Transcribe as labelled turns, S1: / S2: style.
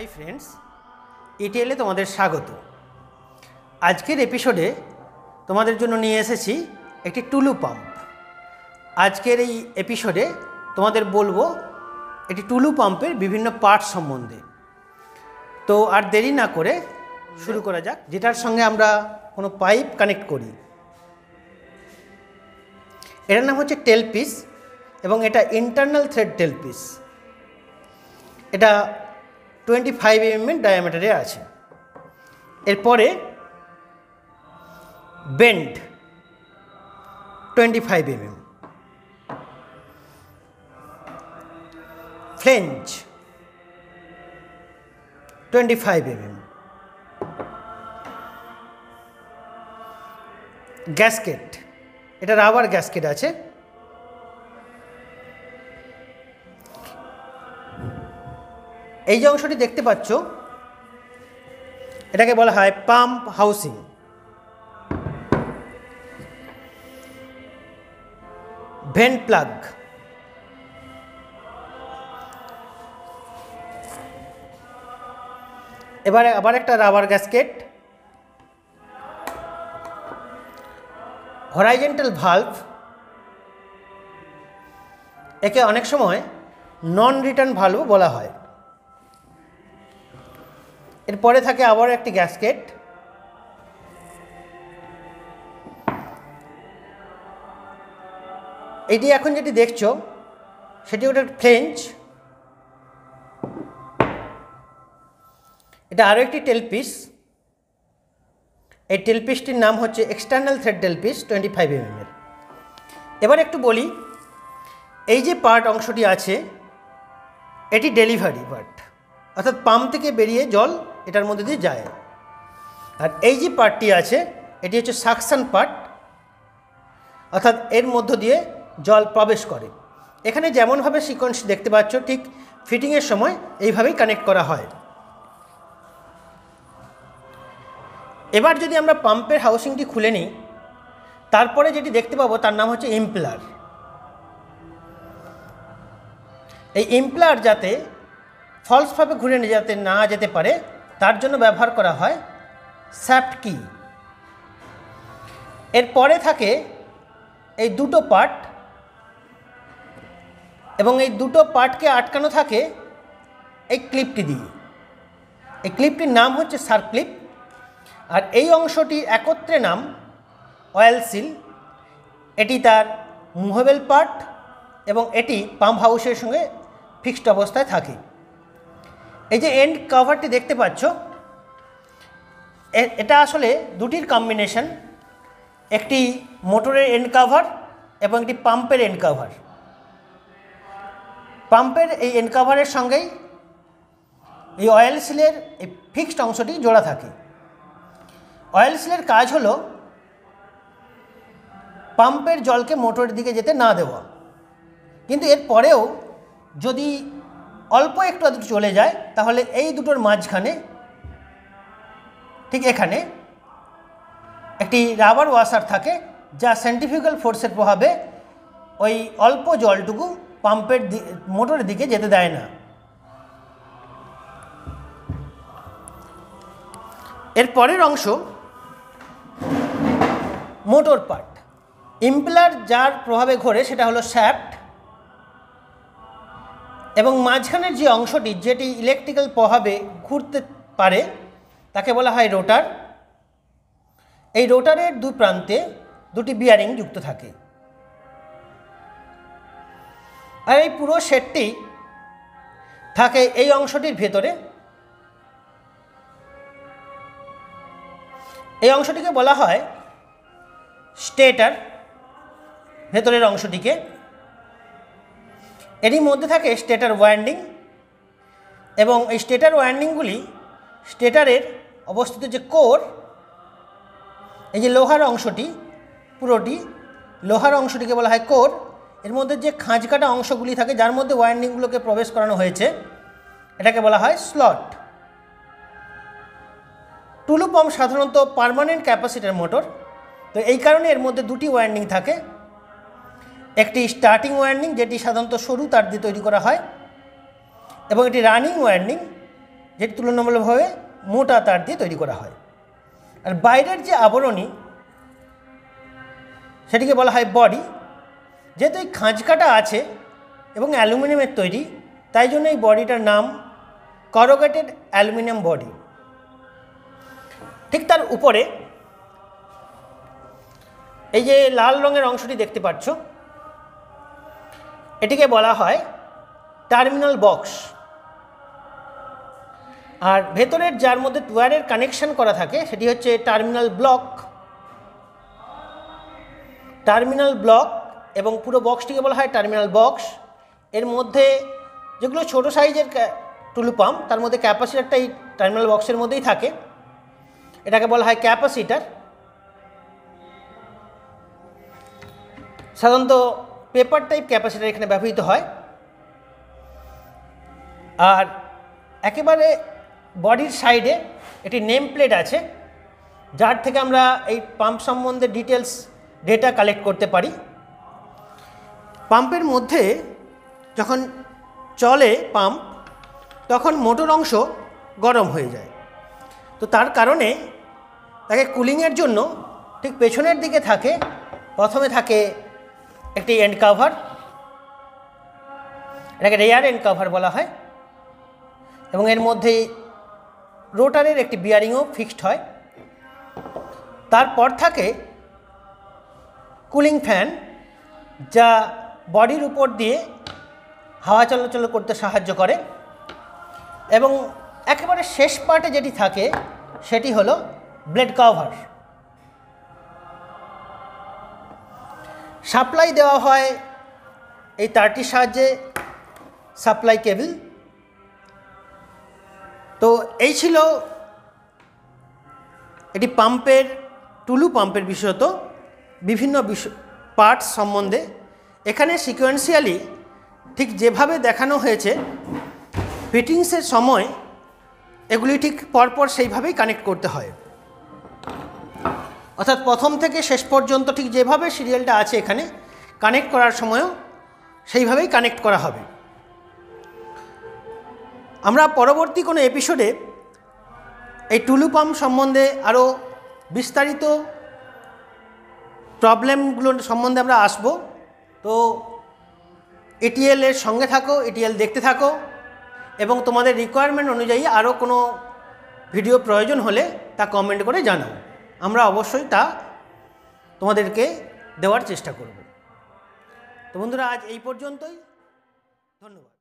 S1: Hi friends ইটিএলে তোমাদের স্বাগত। আজকের এপিসোডে তোমাদের জন্য নিয়ে এসেছি একটি টুলু পাম্প আজকের এই এপিসোডে তোমাদের বলব একটি টুলু পাম্পের বিভিন্ন পার্ট সম্বন্ধে। তো আর দেরি না করে শুরু করা যাক, যেটার সঙ্গে আমরা কোনো পাইপ কানেক্ট করি। এটার নাম হচ্ছে টেল পিস এবং এটা ইন্টারনাল থ্রেড টেল পিস এটা টোয়েন্টি ফাইভ এম এর ডায়ামিটারে আছে। এরপরে bend, twenty five M M flange twenty five M M gasket এটা রাবার গ্যাসকেট আছে। এই যে অংশটি দেখতে পাচ্ছ, এটাকে বলা হয় পাম্প হাউসিং ভেন্ট প্লাগ। এবারে আবার একটা রাবার গ্যাসকেট হরাইজেন্টাল ভালভ একে অনেক সময় নন রিটার্ন ভালভ বলা হয়। এরপরে থাকে আবার একটি গ্যাসকেট। এটি এখন যেটি দেখছ, সেটি ওটা ফ্লেঞ্চ এটা আরও একটি টেলপিস এই টেলপিসটির নাম হচ্ছে external thread tailpiece twenty five M এর। এবার একটু বলি, এই যে পার্ট অংশটি আছে, এটি ডেলিভারি পার্ট, অর্থাৎ পাম্প থেকে বেরিয়ে জল এটার মধ্যে দিয়ে যায়। আর এই যে পার্টটি আছে, এটি হচ্ছে সাকশান পার্ট অর্থাৎ এর মধ্য দিয়ে জল প্রবেশ করে। এখানে যেমনভাবে সিকোয়েন্স দেখতে পাচ্ছ, ঠিক ফিটিংয়ের সময় এইভাবেই কানেক্ট করা হয়। এবার যদি আমরা পাম্পের হাউসিংটি খুলে নিই, তারপরে যেটি দেখতে পাবো, তার নাম হচ্ছে ইমপ্লার এই ইমপ্লার যাতে ফলসভাবে ঘুরে যাতে না যেতে পারে তার জন্য ব্যবহার করা হয় স্যাপ্ট কি। এরপরে থাকে এই দুটো পার্ট এবং এই দুটো পার্টকে আটকানো থাকে এই ক্লিপটি দিয়ে। এই ক্লিপটির নাম হচ্ছে সার ক্লিপ আর এই অংশটি একত্রে নাম অয়েল সিল। এটি তার মুভেবল পার্ট এবং এটি পাম্প হাউসের সঙ্গে ফিক্সড অবস্থায় থাকে। এই যে এন্ড কভারটি দেখতে পাচ্ছ এটা আসলে দুটির কম্বিনেশন একটি মোটরের এন্ড কাভার এবং একটি পাম্পের এন্ড কাভার পাম্পের এই এন্ড কাভারের সঙ্গেই এই অয়েল সিলের এই ফিক্সড অংশটি জোড়া থাকে। অয়েল সিলের কাজ হলো পাম্পের জলকে মোটরের দিকে যেতে না দেওয়া। কিন্তু এর পরেও যদি অল্প একটু আধটু চলে যায়, তাহলে এই দুটোর মাঝখানে, ঠিক এখানে, একটি রাবার ওয়াশার থাকে, যা সেন্টিফিক্যাল ফোর্সের প্রভাবে ওই অল্প জলটুকু পাম্পের মোটরের দিকে যেতে দেয় না। এর পরের অংশ মোটর পার্ট ইম্পলার যার প্রভাবে ঘোরে সেটা হলো শ্যাফট এবং মাঝখানের যে অংশটি যেটি ইলেকট্রিক্যাল প্রভাবে ঘুরতে পারে, তাকে বলা হয় রোটার। এই রোটারের দু প্রান্তে দুটি বিয়ারিং যুক্ত থাকে। আর এই পুরো সেটটি থাকে এই অংশটির ভেতরে। এই অংশটিকে বলা হয় স্টেটার, ভেতরের অংশটিকে। এরই মধ্যে থাকে স্টেটার ওয়াইন্ডিং এবং এই স্টেটার ওয়াইন্ডিংগুলি স্টেটারের অবস্থিত যে কোর, এই যে লোহার অংশটি, পুরোটি লোহার অংশটিকে বলা হয় কোর, এর মধ্যে যে খাঁজ কাটা অংশগুলি থাকে যার মধ্যে ওয়াইন্ডিংগুলোকে প্রবেশ করানো হয়েছে, এটাকে বলা হয় স্লট। টুলু পাম্প সাধারণত পারমানেন্ট ক্যাপাসিটার মোটর, তো এই কারণে এর মধ্যে দুটি ওয়াইন্ডিং থাকে। একটি স্টার্টিং ওয়াইন্ডিং যেটি সাধারণত সরু তার দিয়ে তৈরি করা হয়, এবং এটি রানিং ওয়ার্নিং যেটি তুলনামূলকভাবে মোটা তার দিয়ে তৈরি করা হয়। আর বাইরের যে আবরণী, সেটিকে বলা হয় বডি যেহেতু এই খাঁজকাটা আছে এবং অ্যালুমিনিয়ামের তৈরি, তাই জন্য এই বডিটার নাম করোগেটেড অ্যালুমিনিয়াম বডি ঠিক তার উপরে এই যে লাল রঙের অংশটি দেখতে পাচ্ছ এটিকে বলা হয় টার্মিনাল বক্স। আর ভেতরের যার মধ্যে ওয়্যারের কানেকশন করা থাকে, সেটি হচ্ছে টার্মিনাল ব্লক। টার্মিনাল ব্লক এবং পুরো বক্সটিকে বলা হয় টার্মিনাল বক্স। এর মধ্যে যেগুলো ছোট সাইজের টুলু পাম্প, তার মধ্যে ক্যাপাসিটারটা এই টার্মিনাল বক্সের মধ্যেই থাকে। এটাকে বলা হয় ক্যাপাসিটার। সাধারণত পেপার টাইপ ক্যাপাসিটার এখানে ব্যবহৃত হয়। আর একেবারে বডির সাইডে একটি নেম প্লেট আছে, যার থেকে আমরা এই পাম্প সম্বন্ধে ডিটেলস ডেটা কালেক্ট করতে পারি। পাম্পের মধ্যে যখন চলে পাম্প তখন মোটর অংশ গরম হয়ে যায়। তো তার কারণে তাকে কুলিংয়ের জন্য ঠিক পেছনের দিকে থাকে, প্রথমে থাকে একটি এন্ড কাভার এটাকে রেয়ার এন্ড কাভার বলা হয়, এবং এর মধ্যে রোটারের একটি বিয়ারিংও ফিক্সড হয়। তারপর থাকে কুলিং ফ্যান যা বডির উপর দিয়ে হাওয়া চলাচল করতে সাহায্য করে, এবং একেবারে শেষ পার্টে যেটি থাকে, সেটি হলো ব্লেড কাভার সাপ্লাই দেওয়া হয় এই তারটির সাহায্যে সাপ্লাই কেবল। তো এই ছিল এটি পাম্পের, টুলু পাম্পের বিশেষত বিভিন্ন পার্টস সম্বন্ধে। এখানে সিকোয়েন্সিয়ালি ঠিক যেভাবে দেখানো হয়েছে, ফিটিংসের সময় এগুলি ঠিক পরপর সেইভাবেই কানেক্ট করতে হয়। অর্থাৎ প্রথম থেকে শেষ পর্যন্ত ঠিক যেভাবে সিরিয়ালটা আছে এখানে কানেক্ট করার সময়ও সেইভাবেই কানেক্ট করা হবে। আমরা পরবর্তী কোনো এপিসোডে এই টুলু পাম্প সম্বন্ধে আরও বিস্তারিত প্রবলেমগুলো সম্বন্ধে আমরা আসব। তো এটিএল এর সঙ্গে থাকো, এটিএল দেখতে থাকো এবং তোমাদের রিকোয়ারমেন্ট অনুযায়ী আরও কোনো ভিডিও প্রয়োজন হলে তা কমেন্ট করে জানাও। আমরা অবশ্যই তা তোমাদেরকে দেওয়ার চেষ্টা করব। তো বন্ধুরা আজ এই পর্যন্তই। ধন্যবাদ।